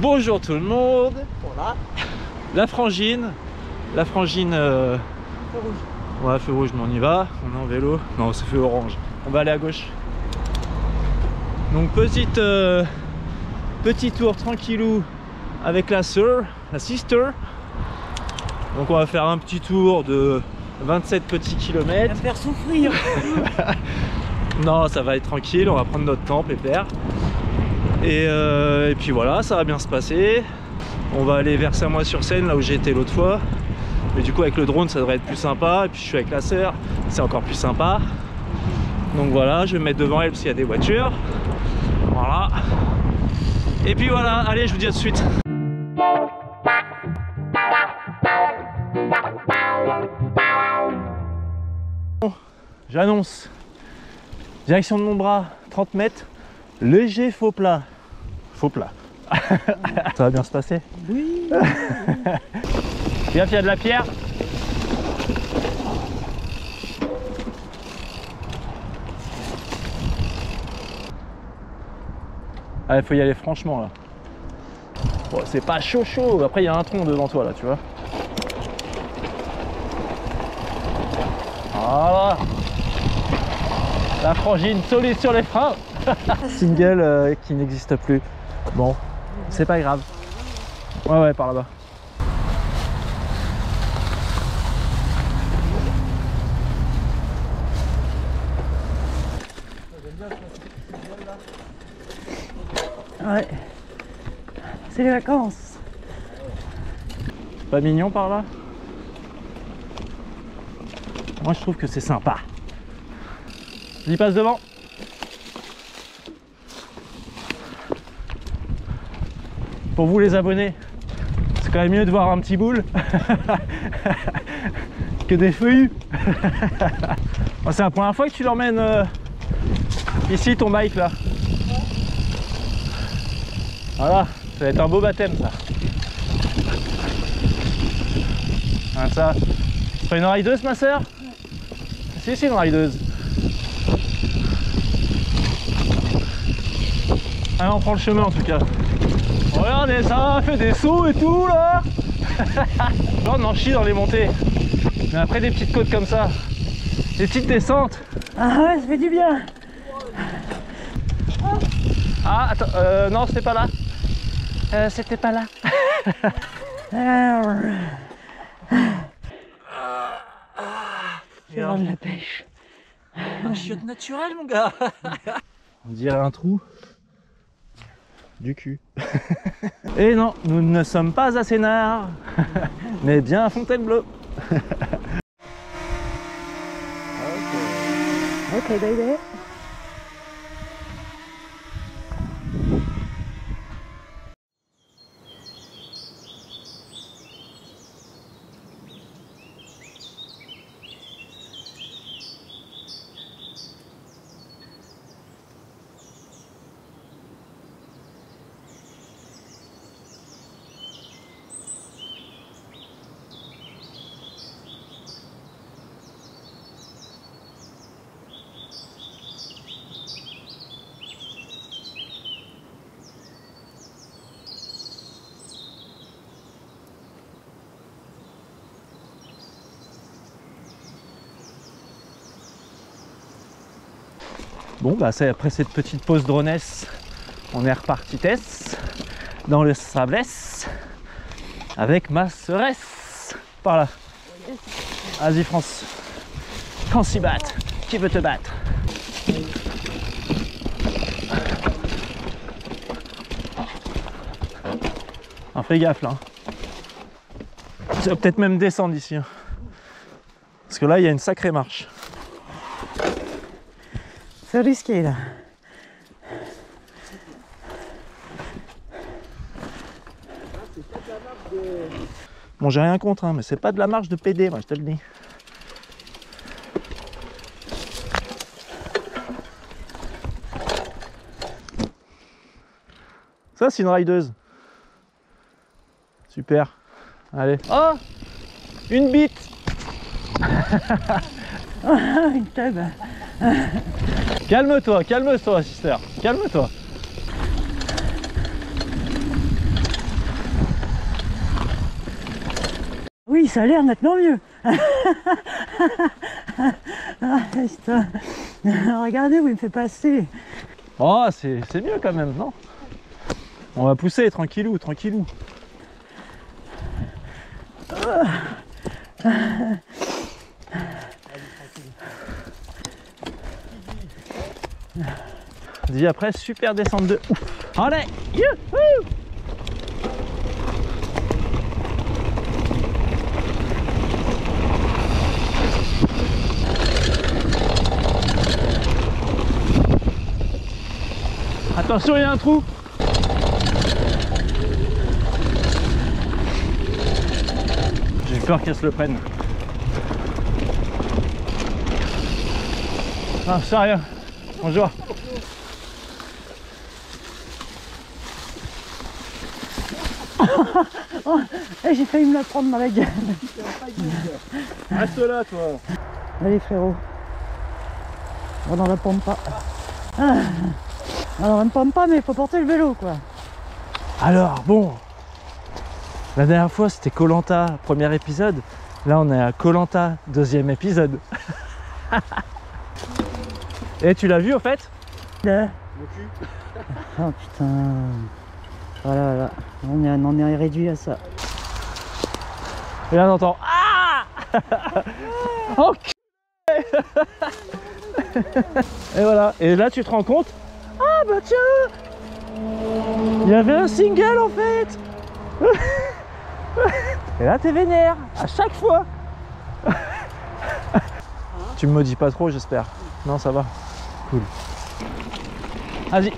Bonjour tout le monde Voilà. La frangine La frangine... euh, Feu rouge. Ouais, feu rouge, mais on y va. On est en vélo. Non, c'est feu orange. On va aller à gauche. Donc, petite, euh, petit tour tranquillou avec la sœur, la sister. Donc, on va faire un petit tour de 27 petits kilomètres. va me faire souffrir. Non, ça va être tranquille. On va prendre notre temps, pépère. Et, euh, et puis voilà, ça va bien se passer. On va aller vers Samois-sur-Seine, là où été l'autre fois. Mais du coup, avec le drone, ça devrait être plus sympa. Et puis, je suis avec la sœur, c'est encore plus sympa. Donc voilà, je vais me mettre devant elle parce qu'il y a des voitures. Voilà. Et puis voilà, allez, je vous dis à tout de suite. J'annonce. Direction de mon bras, 30 mètres. Léger faux plat. Faux plat. Ça va bien se passer Oui. Gaffe, il y a de la pierre. Ah, il faut y aller franchement là. Bon, c'est pas chaud chaud. Après, il y a un tronc devant toi là, tu vois. Voilà. La frangine solide sur les freins. Single euh, qui n'existe plus. Bon, c'est pas grave. Ouais, ouais, par là-bas. Ouais. C'est les vacances. Pas mignon par là? Moi je trouve que c'est sympa. J'y passe devant. Pour vous les abonnés, c'est quand même mieux de voir un petit boule que des feuillus. Oh, c'est la première fois que tu l'emmènes euh, ici ton bike là. Voilà, ça va être un beau baptême ça. Ah, ça. C'est pas une rideuse ma soeur Si c'est une rideuse. Allez on prend le chemin en tout cas. Regardez ça, fait des sauts et tout là Là on en chie dans les montées. Mais après des petites côtes comme ça, des petites descentes. Ah ouais, ça fait du bien. Ah attends, euh, non c'était pas là. Euh, c'était pas là. Alors... C'est de la pêche. Un chiotte naturel mon gars On dirait un trou du cul. Et non, nous ne sommes pas à Sénard, mais bien à Fontainebleau. Ok, baby. Bon bah après cette petite pause dronesse, on est reparti tess dans le sablesse avec ma sœuresse. Par là. Vas-y France. Quand s'y battre, qui veut te battre? Ah, fais gaffe là. Ça va peut-être même descendre ici. hein. Parce que là il y a une sacrée marche. C'est risqué là. Bon, j'ai rien contre, hein, mais c'est pas de la marche de PD, moi, je te le dis. Ça, c'est une rideuse. Super. Allez. Oh Une bite une tube. Calme-toi, calme-toi, sister. Calme-toi. Oui, ça a l'air nettement mieux. Regardez où il me fait passer. Oh, c'est mieux quand même, non? On va pousser, tranquillou, tranquillou. Dis après, super descente de ouf. Allez, Attention, il y a un trou. J'ai peur qu'elle se le prenne. Ah, rien. Bonjour. Eh, J'ai failli me la prendre dans la gueule. Reste là, toi. Allez frérot. On dans la pompe pas. Ah. Alors on ne pompe pas mais il faut porter le vélo quoi. Alors, bon. La dernière fois, c'était Colanta, premier épisode. Là, on est à Colanta, deuxième épisode. Et tu l'as vu, au fait Là. Oh putain. Voilà, voilà. On, est, on est réduit à ça. Et là, on entend Ah Oh Et voilà. Et là, tu te rends compte Ah, bah tiens Il y avait un single, en fait Et là, t'es vénère, à chaque fois Tu me maudis pas trop, j'espère. Non, ça va. Cool. Vas-y.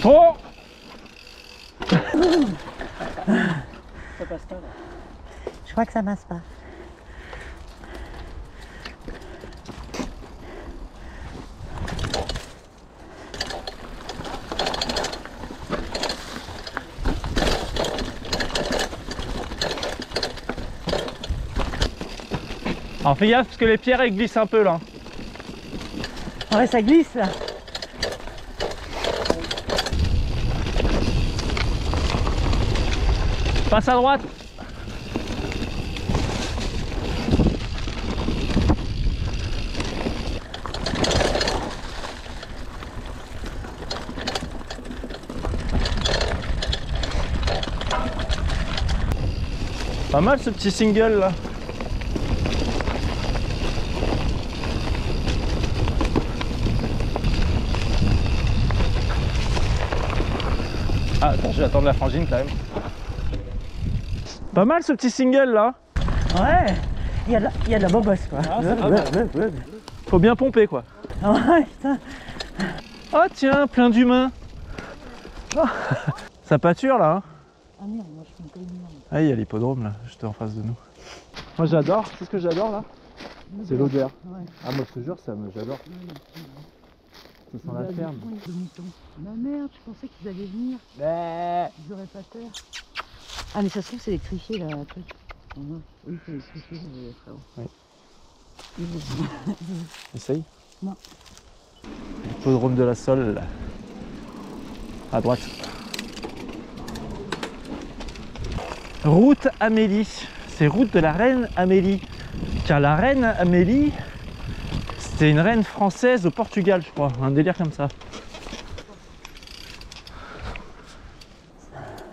Trop Je crois que ça passe pas. Alors fais gaffe parce que les pierres elles glissent un peu là. Ouais ça glisse là. Passe à droite. Pas mal ce petit single là. Je vais attendre la frangine quand même. Pas mal ce petit single là. Ouais. Il y a de la, il y a de la bobosse quoi. Ah, Faut bien pomper quoi. Ouais putain. Oh tiens, plein d'humains. Oh, Ça pâture là. Hein. Ah merde, moi je de merde. ah, il y a l'hippodrome là, juste en face de nous. Moi j'adore, c'est ce que j'adore là C'est l'odeur. Ouais. Ah, moi je te jure, ça me, j'adore. Ça sent la ferme. Ma merde, je pensais qu'ils allaient venir. Ils auraient pas peur. Ah mais ça se trouve c'est électrifié là, truc. Mhm. Oui, c'est électrifié, frérot. Oui. Essaye. Non. Hippodrome de la Sole. là. À droite. Route Amélie. C'est route de la reine Amélie. Car la reine Amélie, c'était une reine française au Portugal, je crois. Un délire comme ça.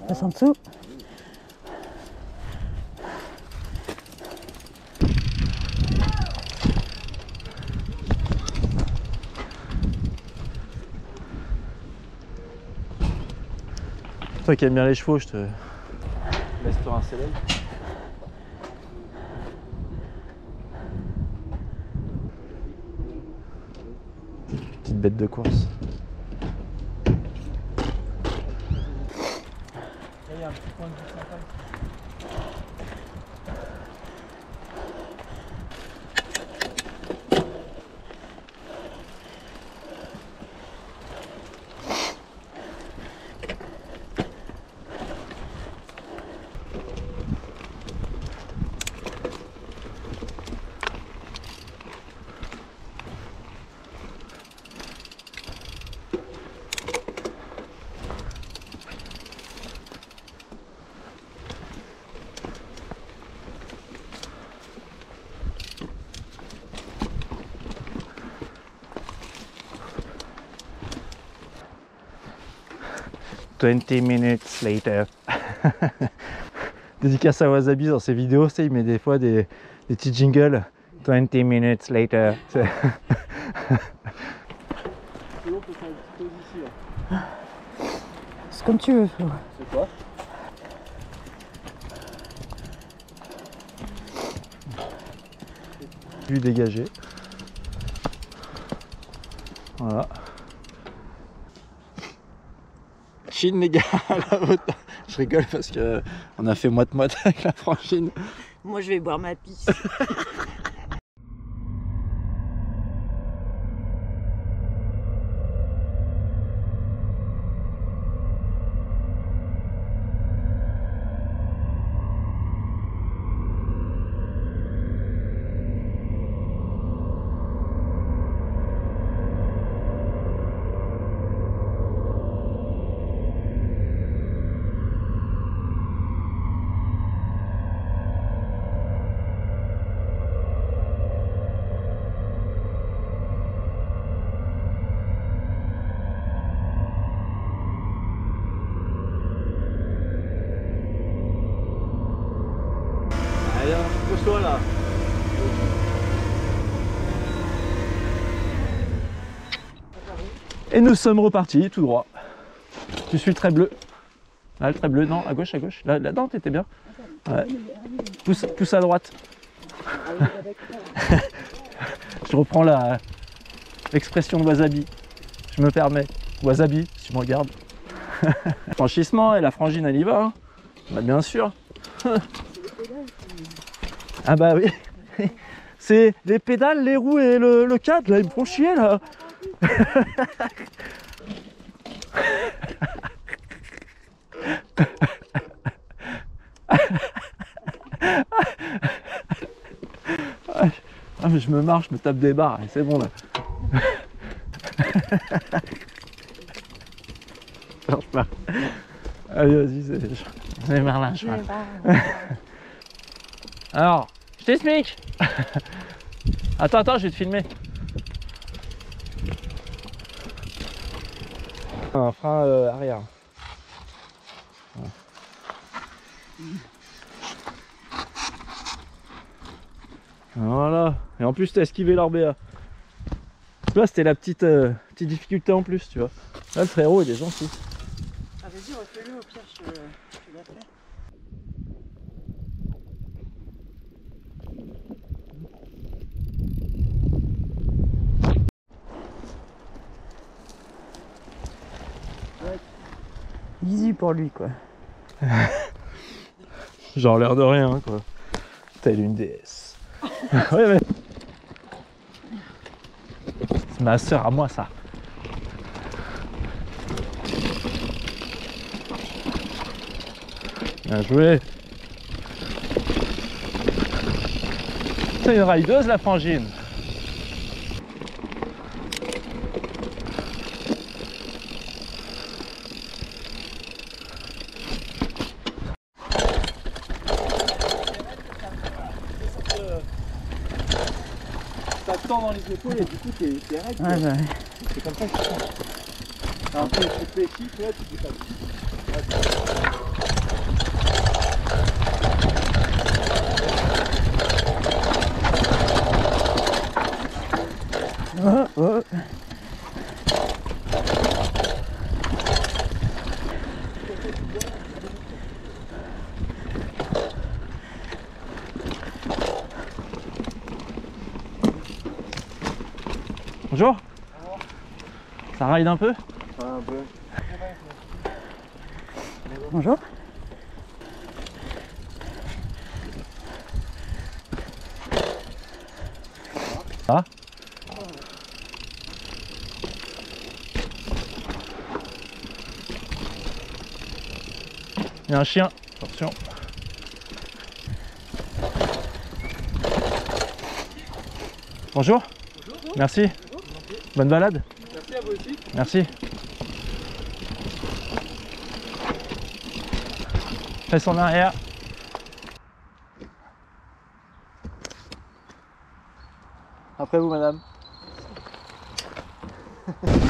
Passe en dessous. Toi qui aimes bien les chevaux, je te laisse te rincer l'œil. bête de course. Il y a un petit point de vue sympa. 20 minutes later. Dédicace à Wasabi dans ses vidéos, tu sais, il met des fois des, des petits jingles. 20 minutes later. C'est- C'est comme tu veux. C'est quoi? Vue dégagée. Voilà. Chine les gars, la haute. Je rigole parce que on a fait moite-moite avec la franchine. Moi, je vais boire ma pisse. Et nous sommes repartis tout droit. Tu suis le trait bleu. Là, le trait bleu, non, à gauche, à gauche. Là, là-dedans, t'étais bien. Ouais. Pousse, pousse à droite. Je reprends la l'expression de wasabi. Je me permets. Wasabi, si tu me regardes. Franchissement et la frangine, elle y va. hein. Bah, bien sûr. Ah bah oui. C'est les pédales, les roues et le, le cadre, là, ils me font chier là. Ah mais je me marche, je me tape des barres, et c'est bon là. Allez vas-y, c'est... c'est Merlin, je crois. Alors, je t'explique. attends, attends, je vais te filmer. Un frein euh, arrière. Voilà. Et en plus, t'as esquivé. Tu vois, c'était la petite, euh, petite difficulté en plus, tu vois. Là, le frérot, il est gentil. Ah, vas-y, refais-le, au pire, je, je la fais. Pour lui, quoi. Genre l'air de rien, quoi. Telle une déesse. ouais. C'est ma soeur à moi, ça. Bien joué. C'est une rideuse, la frangine. Les épaules et du coup t'es. Ouais, bah, C'est comme ça que tu prends. Un peu tu fais ici, tu vois, tu dis pas. oh, oh. Bonjour. Ça ride un peu. Bonjour. Ah Il y a un chien, attention. Bonjour. Merci. Bonne balade. Merci à vous aussi. Merci. Fais en arrière. Après vous, madame.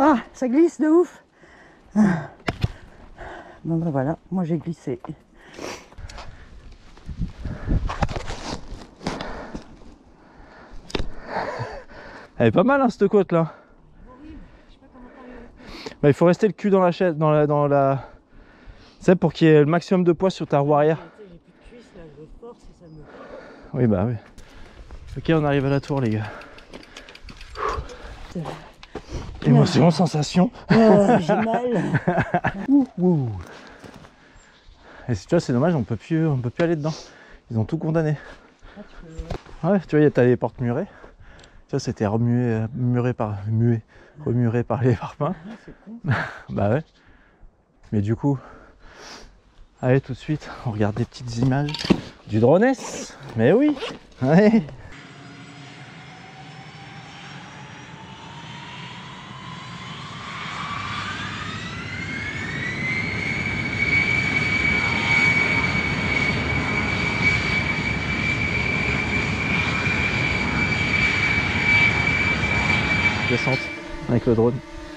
Ah, ça glisse de ouf. Bon ben voilà, moi j'ai glissé. Elle est pas mal hein, cette côte là. Bah, il faut rester le cul dans la chaise, dans la, dans la... C'est pour qu'il y ait le maximum de poids sur ta roue arrière. J'ai plus de cuisses là, je force et ça me. Oui bah oui. Ok on arrive à la tour les gars. Émotion, sensation. Ah, j'ai mal. Ouh, ouh. Et si tu vois c'est dommage on peut plus on peut plus aller dedans. Ils ont tout condamné. Ouais tu vois il y a t'as les portes murées. Tu vois c'était remué, muré par muet, remuré par les parpaings. Ah. Bah ouais. Mais du coup, allez tout de suite, on regarde des petites images du droness. Mais oui. Ouais. Descente avec le drone. Trop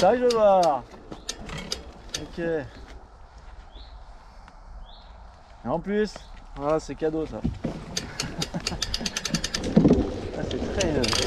ça je veux voir. Ok. Et en plus, voilà, c'est cadeau ça. Ah, c'est très, euh, très.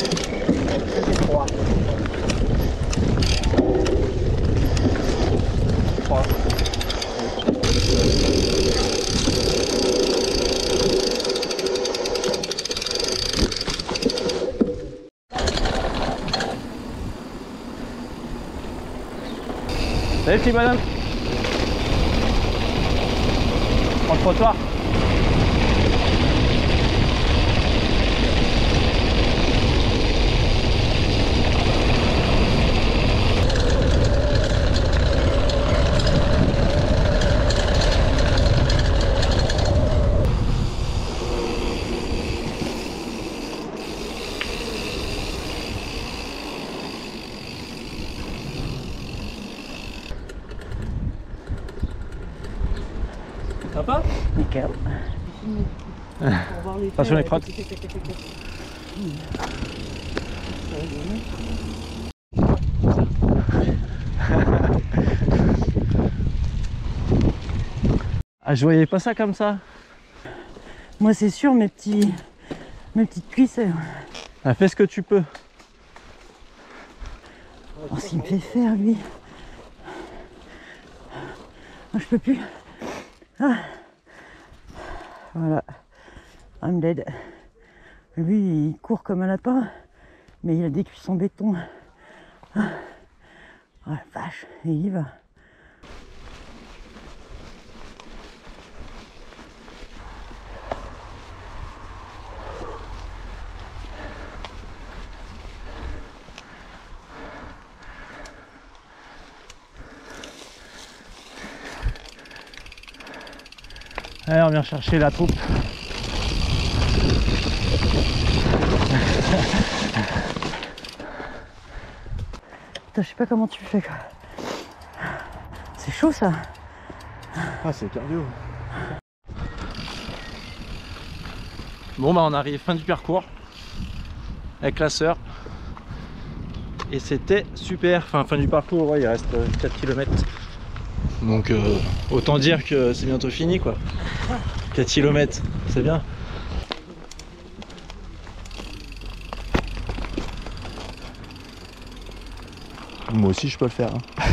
Bonhomme Prends le trottoir Sympa Nickel. Pour voir les Attention les crottes. Ah je voyais pas ça comme ça Moi c'est sûr mes petits mes petites cuisses. ah, Fais ce que tu peux Oh, ce qu'il me fait faire lui. Oh, je peux plus. Ah. Voilà. I'm dead. Lui il court comme un lapin, mais il a des cuisses en béton. Ah. Vache, il y va. Allez on vient chercher la troupe Putain, je sais pas comment tu fais quoi. C'est chaud ça. Ah c'est cardio Bon bah on arrive fin du parcours avec la sœur. Et c'était super. Enfin, fin du parcours, ouais, il reste 4 km. Donc euh, autant dire que c'est bientôt fini quoi. 4 km, c'est bien. Moi aussi je peux le faire. hein.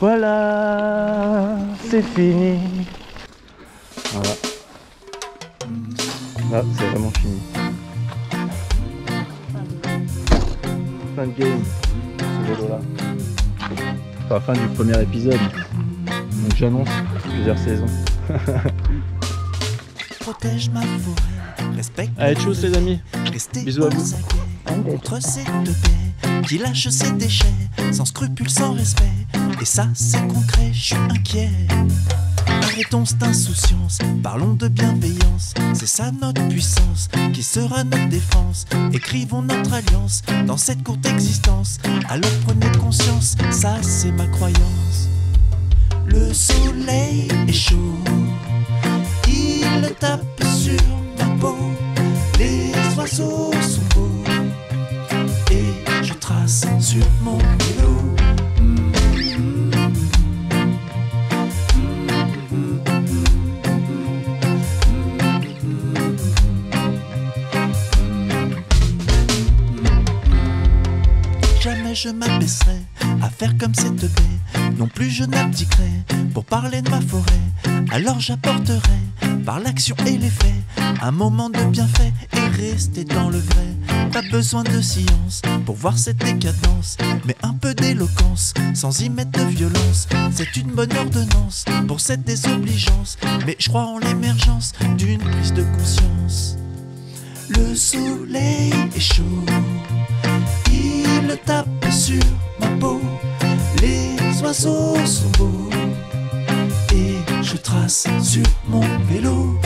voilà, c'est fini. Voilà. Là, c'est vraiment fini. Fin de game, ce vélo-là. Enfin, fin du premier épisode. Donc j'annonce plusieurs saisons. protège ma forêt, respecte Allez, tchuss les amis. Rester Bisous à vous. Contre ces deux paix qui lâchent ses déchets sans scrupule, sans respect. Et ça, c'est concret, je suis inquiet. Arrêtons cette insouciance, parlons de bienveillance. C'est ça notre puissance, qui sera notre défense. Écrivons notre alliance dans cette courte existence. Alors prenez conscience, ça c'est ma croyance. Le soleil est chaud, il tape sur ma peau. Les oiseaux sont beaux et je trace sur mon vélo. Jamais je m'abaisserai à faire comme cette baie. Non plus je n'abdiquerai pour parler de ma forêt. Alors j'apporterai par l'action et les faits un moment de bienfait et rester dans le vrai. Pas besoin de science pour voir cette décadence, mais un peu d'éloquence sans y mettre de violence. C'est une bonne ordonnance pour cette désobligeance, mais je crois en l'émergence d'une prise de conscience. Le soleil est chaud, il tape sur ma peau. Les oiseaux sont beaux je trace sur mon vélo.